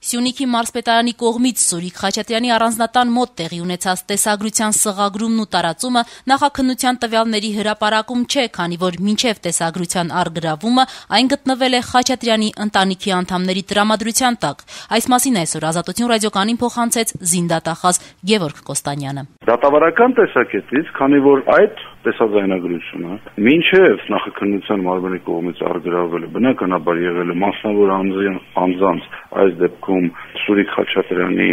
Սյունիքի մարզպետարանի կողմից Սուրիկ Խաչատրյանի առանձնատան մոտ տեղի ունեցած տեսագրության սղագրումն ու տարածումը նախաքննության տվյալների հրապարակում չէ, քանի որ մինչև տեսագրության առգրավումը այն գտնվել է Խաչատրյանի ընտանիքի անդամների տրամադրության տակ։ Այս մասին այսօր Ազատություն ռադիոկյանին փոխանցեց զինդատախազ Գևորգ Կոստանյանը։ Դատավարական տեսակետից, քանի որ այդ տեսաձայնագրությունը մինչև նախաքննության մարմնի կողմից առգրավելը բնականաբար եղել է մասնավոր անձանց այս դեպքում Սուրիկ Խաչատրյանի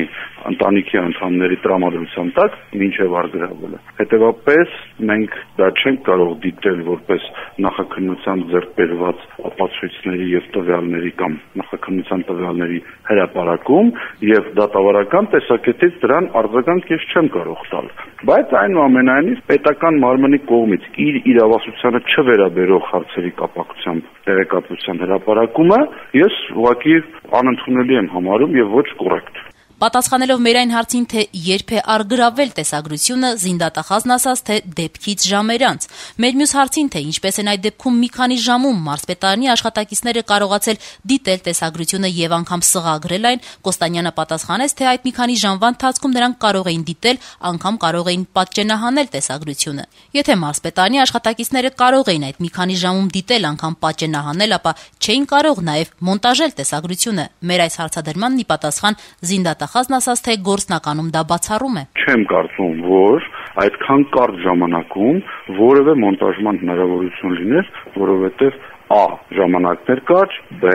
ընտանիքի անդամների տրամադրության տակ մինչև առգրավելը։ Հետևաբար մենք դա չենք կարող դիտել որպես նախաքննության ձեռքբերված ապացույցների եւ տվյալների կամ նախաքննության տվյալների հրապարակում եւ դատավարական տեսակետից դրան արձագանք ես չեմ կարող տալ։ Բայց այնուամենայնիվ պետական մարմնի կողմից իր իրավասությանը չվերաբերող հարցերի կապակցությամբ տեղեկատվության հրապարակումը ես ուղղակի անընդունելի եմ համարում եւ ոչ կոռեկտ։ Պատասխանելով մեր այն հարցին, թե երբ է առգրավվել տեսագրությունը, զինդատախազն ասաց, թե դեպքից ժամեր անց։ Մեր մյուս հարցին, թե ինչպես են այդ դեպքում մի քանի ժամում մարզպետարանի աշխատակիցները կարողացել դիտել տեսագրությունը եւ անգամ սղագրել այն, Կոստանյանը պատասխանեց, թե այդ մի քանի ժամվա ընթացքում նրանք կարող էին դիտել, անգամ կարող էին պատճենահանել տեսագրությունը։ Եթե մարզպետարանի աշխատակիցները կարող էին այդ մի քանի ժամում դիտել, անգամ պատճենահանել, ապա չէին կարող նաեւ մոնտաժել տեսագրությունը։ Մեր այս հարցադրմանն ի պատասխան զինդատախազն Նախազն ասաց, թե գործնականում դա բացառում է։ Չեմ կարծում, որ այդքան կարճ ժամանակում որևէ մոնտաժման հնարավորություն լիներ, որովհետև Ա. ժամանակներ կար, Բ.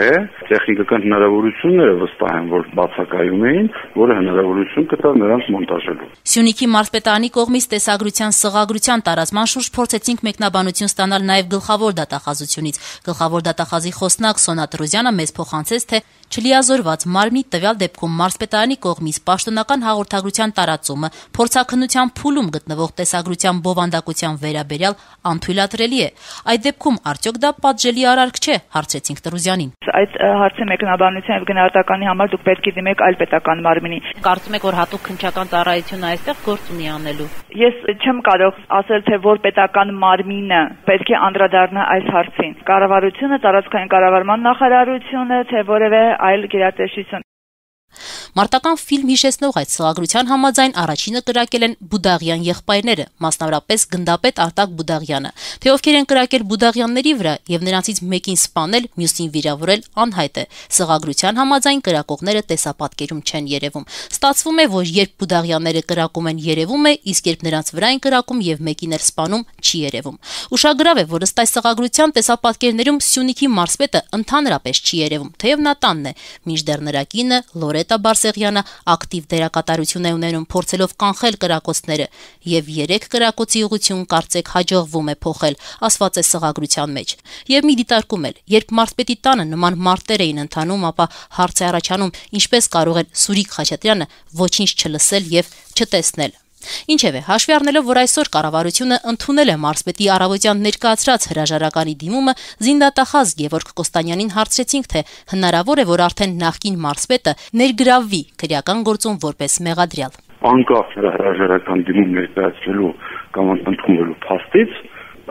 տեխնիկական հնարավորությունները վստահ են, որ բացակայում էին, որը հնարավորություն կտա նրանց մոնտաժելու։ Սյունիքի մարզպետարանի կողմից տեսագրության սղագրության տարածման շուրջ փորձեցինք մեկնաբանություն ստանալ նաև գլխավոր դատախազությունից։ Գլխավոր դատախազի խոսնակ Սոնա Տրոզյանը մեզ փոխանցեց, թե չլիազորված մարմնի տվյալ դեպքում մարզպետարանի կողմից պաշտոնական հաղորդագրության տարածումը փորձաքննության փուլում գտնվող տեսագրության բովանդակության վերաբերյալ անթույլատրելի է։ Այդ դեպքում արդյոք դա պատժելի արարք չէ, հարցրեցինք Տրուզյանին։ Այդ հարցի մեկնաբանության եւ գնահատականի համար դուք պետք է դիմեք այլ պետական մարմնի։ Կարծում եք, որ հատուկ քննչական ծառայությունը այստեղ գործ ունի անելու։ Ես չեմ կարող ասել, թե որ պետական մարմինը պետք է անդրադառնա այս հարցին։ Կառավարությունը, տարածքային կառավարման նախարարությունը, թե որևէ այլ գերատեսչություն։ Մարտական ֆիլմ հիշեցնող այդ սղագրության համաձայն առաջինը կրակել են Բուդաղյան եղբայրները, մասնավորապես գնդապետ Արտակ Բուդաղյանը։ Թե ովքեր են կրակել Բուդաղյանների վրա եւ նրանցից մեկին սպանել, մյուսին վիրավորել անհայտ է։ Սղագրության համաձայն կրակողները տեսապատկերում չեն երևում։ Ստացվում է, որ երբ Բուդաղյանները կրակում են, երևում է, իսկ երբ նրանց վրա են կրակում եւ մեկին էր սպանում, չի երևում։ Ուշագրավ է, որ ըստ այս սղագրության տեսապատկերներում Սյունիքի մարզպետը ընդհանրապես չի երևում, թեև նա տանն է, մինչդեռ նրա կինը Լորետա Բարս Սեղյանը ակտիվ դերակատարություն է ունենում փորձելով կանխել կրակոցները եւ 3 կրակոցի ուղություն կարծեք հաջողվում է փոխել, ասված է սղագրության մեջ։ Եվ մի դիտարկում էլ, երբ մարզպետի տանը նման մարտեր էին ընթանում, ապա հարց է առաջանում, ինչպես կարող է Սուրիկ Խաչատրյանը ոչինչ չլսել եւ չտեսնել։ Ինչևէ, հաշվի առնելով, որ այսօր կառավարությունը ընդունել է մարզպետի առավոտյան ներկայացրած հրաժարականի դիմումը, զինդատախազ Գևորգ Կոստանյանին հարցրեցինք, թե հնարավոր է, որ արդեն նախկին մարզպետը ներգրավվի քրեական գործում որպես մեղադրյալ։ Անկախ նրա հրաժարական դիմում ներկայացնելու կամ ընդունելու փաստից,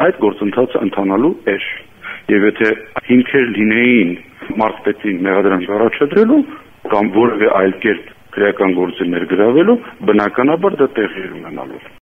այդ գործընթացը ընթանալու է։ Եվ եթե հիմքեր լինեին մարզպետին մեղադրանք առաջադրելու կամ որևէ այլ կերպ քրեական գործի ներգրավելու, բնականաբար դա տեղի ունենալու։